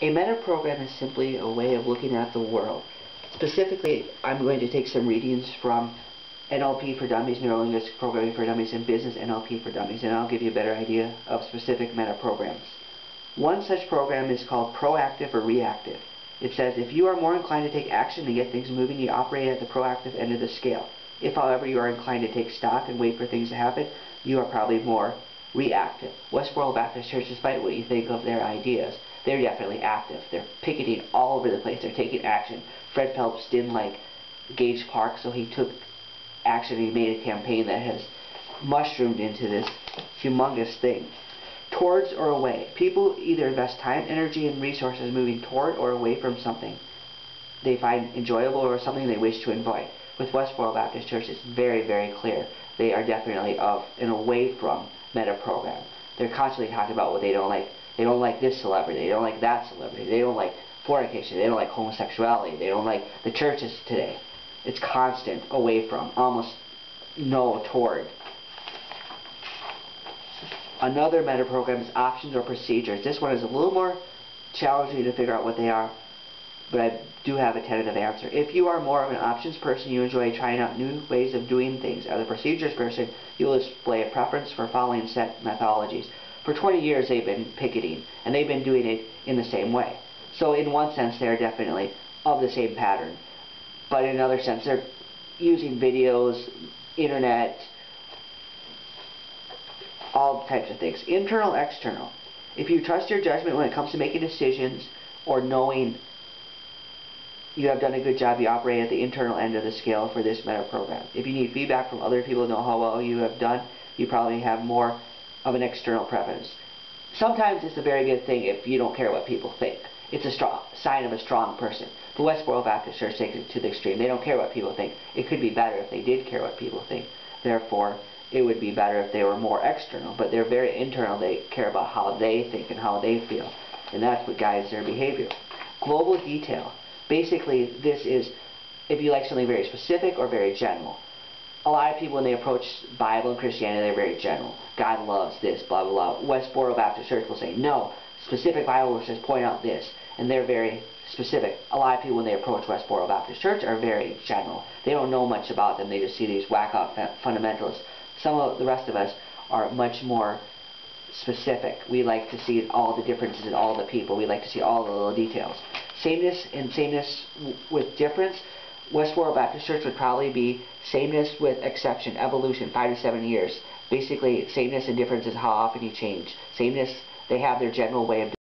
A meta program is simply a way of looking at the world. Specifically, I'm going to take some readings from NLP for Dummies, Neurolinguistic Programming for Dummies, and Business NLP for Dummies, and I'll give you a better idea of specific meta programs. One such program is called proactive or reactive. It says if you are more inclined to take action and get things moving, you operate at the proactive end of the scale. If, however, you are inclined to take stock and wait for things to happen, you are probably more reactive. Westboro Baptist Church, despite what you think of their ideas, they're definitely active. They're picketing all over the place. They're taking action. Fred Phelps didn't like Gage Park, so he took action. He made a campaign that has mushroomed into this humongous thing. Towards or away. People either invest time, energy, and resources moving toward or away from something they find enjoyable or something they wish to avoid. With Westboro Baptist Church, it's very, very clear. They are definitely of and away from meta program. They're constantly talking about what they don't like they don't like this celebrity. They don't like that celebrity. They don't like fornication. They don't like homosexuality. They don't like the churches today. It's constant away from, almost no toward. Another meta program is options or procedures. This one is a little more challenging to figure out what they are, but I do have a tentative answer. If you are more of an options person, you enjoy trying out new ways of doing things. As a procedures person, you will display a preference for following set methodologies. For 20 years they've been picketing, and they've been doing it in the same way. So in one sense they're definitely of the same pattern. But in another sense they're using videos, internet, all types of things. Internal, external. If you trust your judgment when it comes to making decisions or knowing you have done a good job, you operate at the internal end of the scale for this meta program. If you need feedback from other people to know how well you have done, you probably have more of an external preference. Sometimes it's a very good thing if you don't care what people think. It's a strong, sign of a strong person. The Westboro Baptist Church takes it to the extreme. They don't care what people think. It could be better if they did care what people think. Therefore, it would be better if they were more external. But they're very internal. They care about how they think and how they feel. And that's what guides their behavior. Global detail. Basically, this is if you like something very specific or very general a lot of people when they approach Bible and Christianity, they're very general. God loves this, blah, blah, blah. Westboro Baptist Church will say, no, specific Bible verses point out this. And they're very specific. A lot of people when they approach Westboro Baptist Church are very general. They don't know much about them. They just see these whack-out fundamentalists. Some of the rest of us are much more specific. We like to see all the differences in all the people. We like to see all the little details. Sameness and sameness with difference Westboro Baptist Church would probably be sameness with exception, evolution, five to seven years. Basically, sameness and difference is how often you change. Sameness, they have their general way of